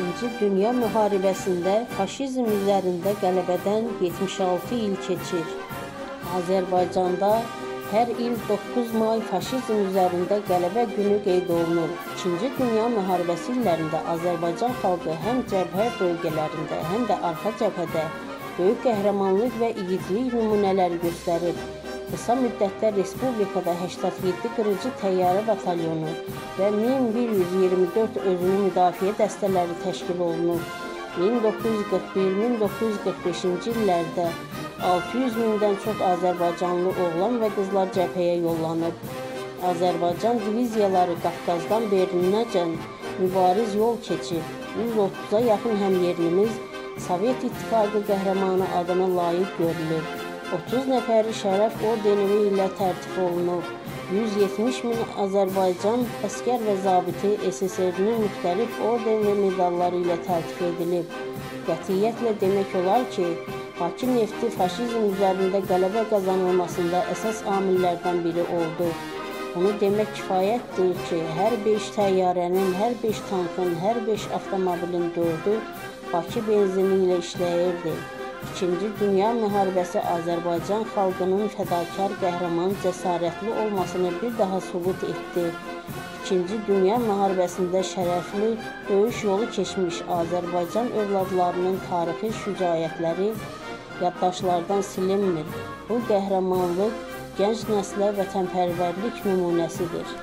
İkinci Dünya müharibəsində faşizm üzərində qələbədən 76 il keçir. Azərbaycanda hər il 9 may faşizm üzərində qələbə günü qeyd olunur. İkinci Dünya müharibəsi illərində Azərbaycan xalqı həm cəbhə bölgələrində, həm də arxa cəbhədə böyük qəhrəmanlıq və igidlik nümunələri göstərir. Qısa müddətdə respublikada 87 qırıcı təyyarə batalyonu və 1124 özünü müdafiə dəstələri təşkil olunub. 1941-1945-ci illərdə 600 mindən çox azərbaycanlı oğlan və qızlar cəbhəyə yollanıb. Azərbaycan diviziyaları Qafqazdan Berlinəcən mübariz yol keçib. 130-a yaxın həmyerlimiz Sovet İttifaqı qəhrəmanı adına layiq görülür. 30 nəfəri şərəf ordeni ilə tərtib olunub. 170 min Azərbaycan əskər və zabiti SSR-nin müxtəlif orden və medalları ilə tərtib edilib. Qətiyyətlə demək olar ki, Bakı nefti faşizm üzərində qələbə qazanılmasında əsas amillərdən biri oldu. Bunu demək kifayətdir ki, hər 5 təyyarənin, hər 5 tankın, hər 5 avtomobilin 4-ü Bakı benzini ilə işləyirdi. İkinci Dünya müharibəsi Azərbaycan xalqının fədakar, qəhrəman, cəsarətli olmasını bir daha sübut etdi. İkinci Dünya müharibəsində şərəfli döyüş yolu keçmiş Azərbaycan övladlarının tarixi şücaətləri yaddaşlardan silinmir. Bu qəhrəmanlıq gənc nəslə vətənpərvərlik nümunəsidir.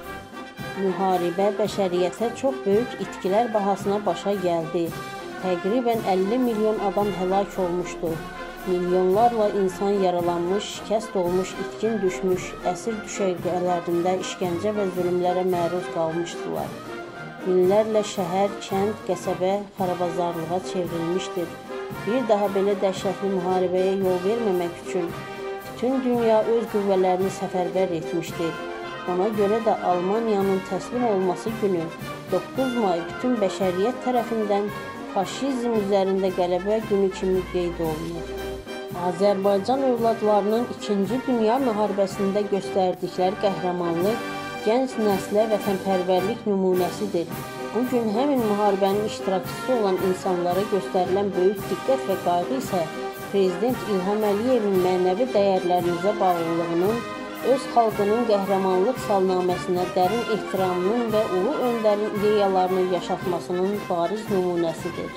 Müharibə bəşəriyyətə çox böyük itkilər bahasına başa gəldi. Təqribən 50 milyon adam həlak olmuşdu. Milyonlarla insan yaralanmış, şikəst olmuş, itkin düşmüş, əsir düşərgələrində işgəncə və zülmlərə məruz qalmışdılar. Minlərlə şəhər, kənd, qəsəbə xarabazarlığa çevrilmişdir. Bir daha belə dəhşətli müharibəyə yol verməmək üçün bütün dünya öz qüvvələrini səfərbər etmişdir. Ona görə də Almaniyanın təslim olması günü 9 may bütün bəşəriyyət tərəfindən faşizm üzərində qələbə günü kimi qeyd olunur. Azərbaycan övladlarının 2-ci Dünya müharibəsində göstərdikləri qəhrəmanlıq gənc nəslə vətənpərvərlik nümunəsidir. Bu gün həmin müharibənin iştirakçısı olan insanlara göstərilən böyük diqqət və qayğı isə Prezident İlham Əliyevin mənəvi dəyərlərimizə bağlılığının öz xalqının qəhrəmanlıq salnaməsinə dərin ehtiramının və ulu öndərin ideyalarını yaşatmasının bariz nümunəsidir.